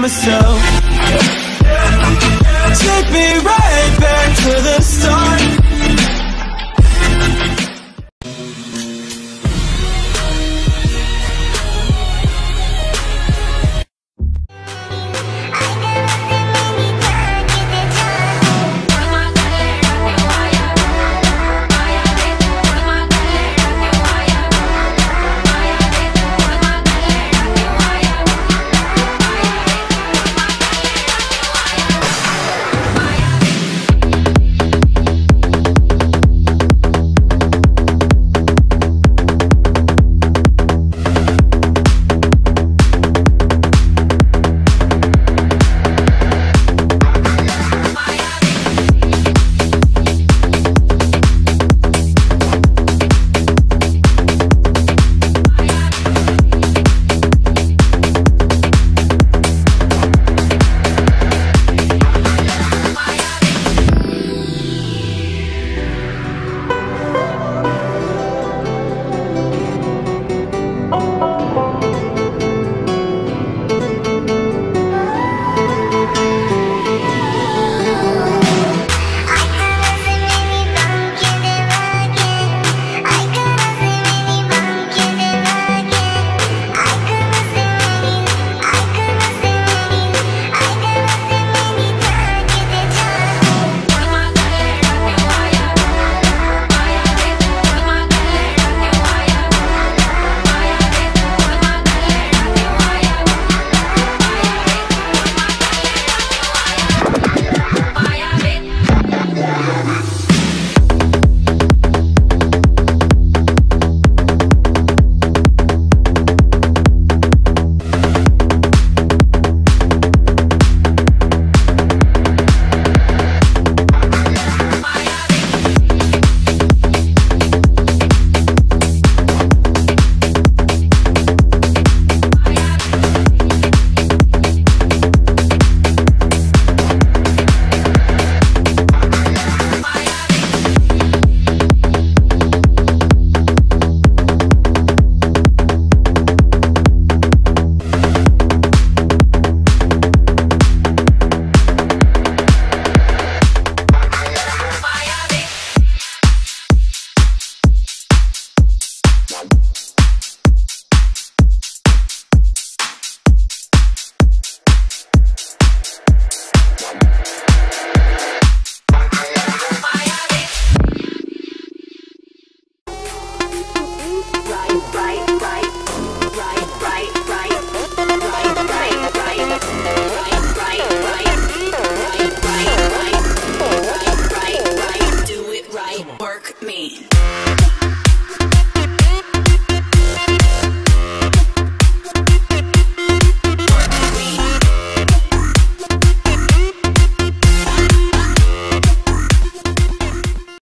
myself. Take me right